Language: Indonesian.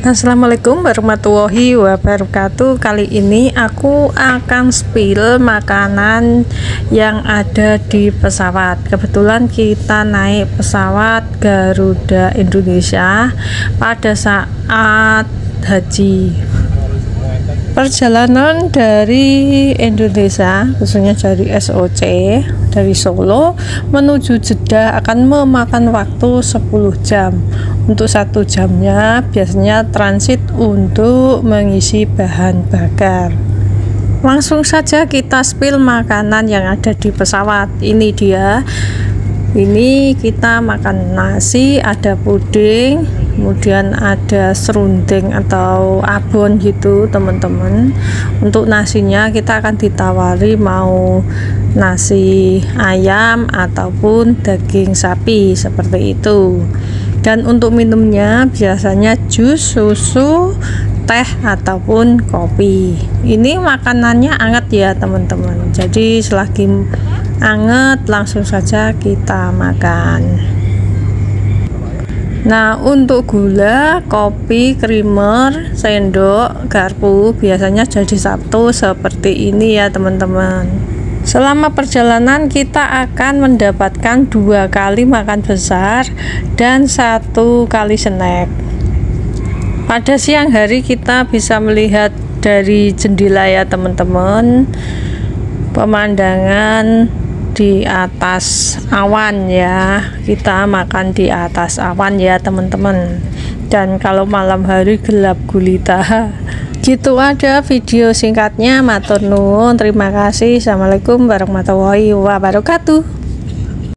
Assalamualaikum warahmatullahi wabarakatuh. Kali ini aku akan spill makanan yang ada di pesawat. Kebetulan kita naik pesawat Garuda Indonesia pada saat haji. Perjalanan dari Indonesia, khususnya dari SOC, dari Solo menuju Jeddah akan memakan waktu 10 jam. Untuk satu jamnya biasanya transit untuk mengisi bahan bakar. Langsung saja kita spill makanan yang ada di pesawat. Ini dia. Ini kita makan nasi, ada puding, kemudian ada serundeng atau abon gitu teman-teman untuk nasinya kita akan ditawari mau nasi ayam ataupun daging sapi seperti itu dan untuk minumnya biasanya jus susu teh ataupun kopi. Ini makanannya hangat ya teman-teman. Jadi selagi anget langsung saja kita makan. Nah, untuk gula, kopi, creamer, sendok, garpu biasanya jadi satu seperti ini ya, teman-teman. Selama perjalanan kita akan mendapatkan dua kali makan besar dan satu kali snack. Pada siang hari kita bisa melihat dari jendela ya teman-teman. Pemandangan di atas awan ya. Kita makan di atas awan ya teman-teman. Dan kalau malam hari gelap gulita gitu ada video singkatnya. Matur nuwun. Terima kasih. Assalamualaikum warahmatullahi wabarakatuh